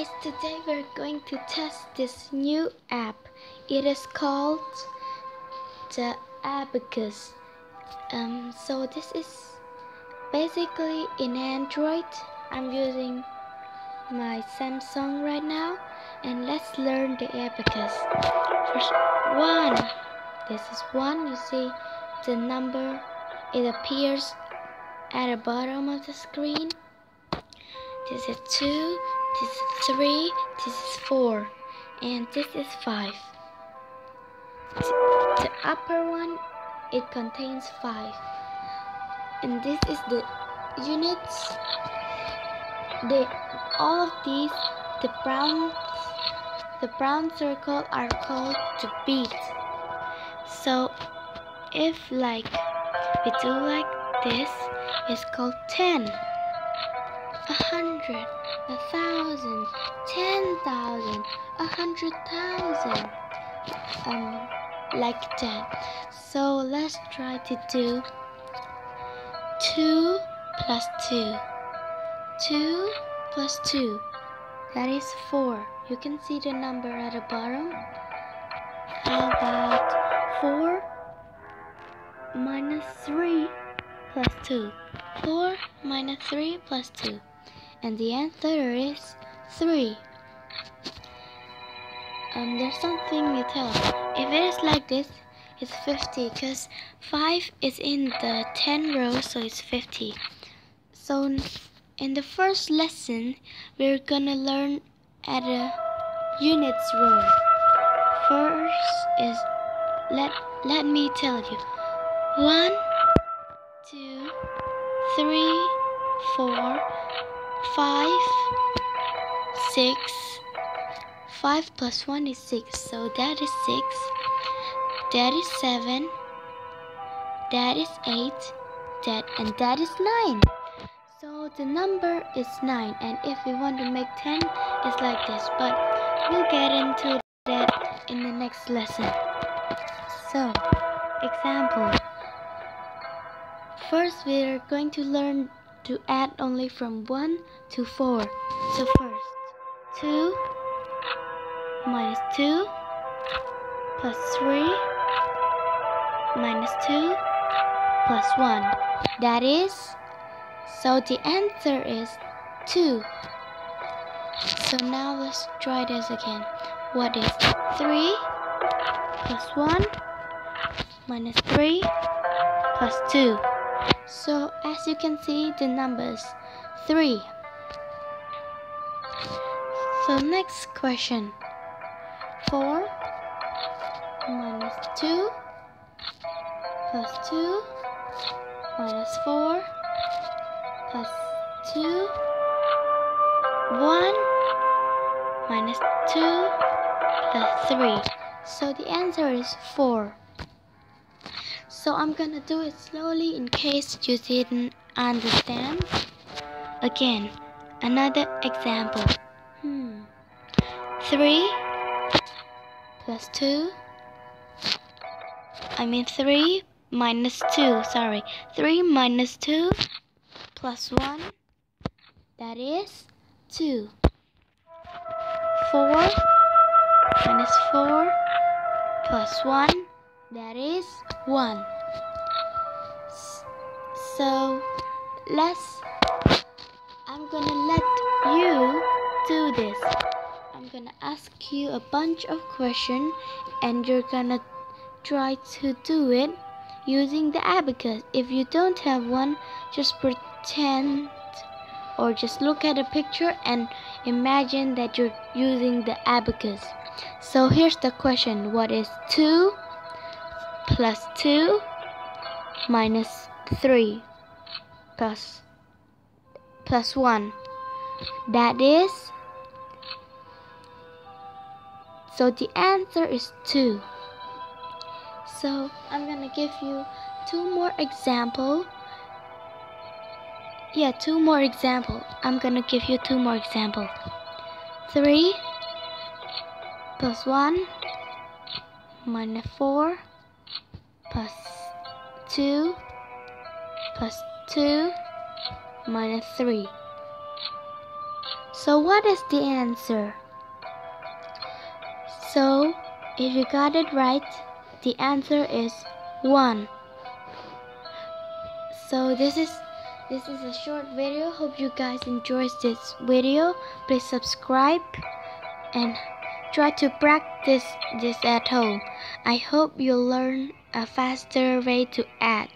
guys, today we're going to test this new app. It is called the Abacus. Um, so this is basically in Android. I'm using my Samsung right now, and let's learn the Abacus. First, one. This is one. You see the number. It appears at the bottom of the screen. This is two this is 3, this is 4, and this is 5. The upper one, it contains 5. And this is the units. The, all of these, the brown, the brown circle are called the beat. So, if like, we do like this, it's called 10, a hundred, a thousand, ten thousand, a hundred thousand, um, like that. So let's try to do two plus two. Two plus two. That is four. You can see the number at the bottom. How about four minus three plus two? Four minus three plus two and the answer is 3. Um, there's something you tell. If it is like this, it's 50 because 5 is in the 10 row, so it's 50. So in the first lesson, we're gonna learn at a units row. First is let let me tell you. One, two, three, four, five, six. Five plus one is six, so that is six. That is seven. That is eight. That and that is nine. So the number is nine, and if we want to make ten, it's like this. But we'll get into that in the next lesson. So, example. First, we're going to learn to add only from 1 to 4. So first, 2 minus 2 plus 3 minus 2 plus 1. That is, so the answer is 2. So now let's try this again. What is 3 plus 1 minus 3 plus 2? So as you can see the numbers 3. So next question 4 minus 2 plus 2 minus 4 plus 2 1 minus 2 plus 3. So the answer is 4. So I'm gonna do it slowly in case you didn't understand. Again, another example. Hmm. 3 plus 2. I mean 3 minus 2. Sorry. 3 minus 2 plus 1. That is 2. 4 minus 4 plus 1. That is 1. So let's, I'm gonna let you do this. I'm gonna ask you a bunch of questions and you're gonna try to do it using the abacus. If you don't have one, just pretend or just look at a picture and imagine that you're using the abacus. So here's the question. What is 2 plus 2 minus 3 plus plus 1 that is so the answer is 2 so I'm gonna give you two more example. Yeah two more example. I'm gonna give you two more example. 3 plus 1 minus 4 plus 2 plus 2 minus 3. So what is the answer? So if you got it right, the answer is 1. So this is this is a short video. Hope you guys enjoyed this video. Please subscribe and try to practice this at home. I hope you learn a faster way to add.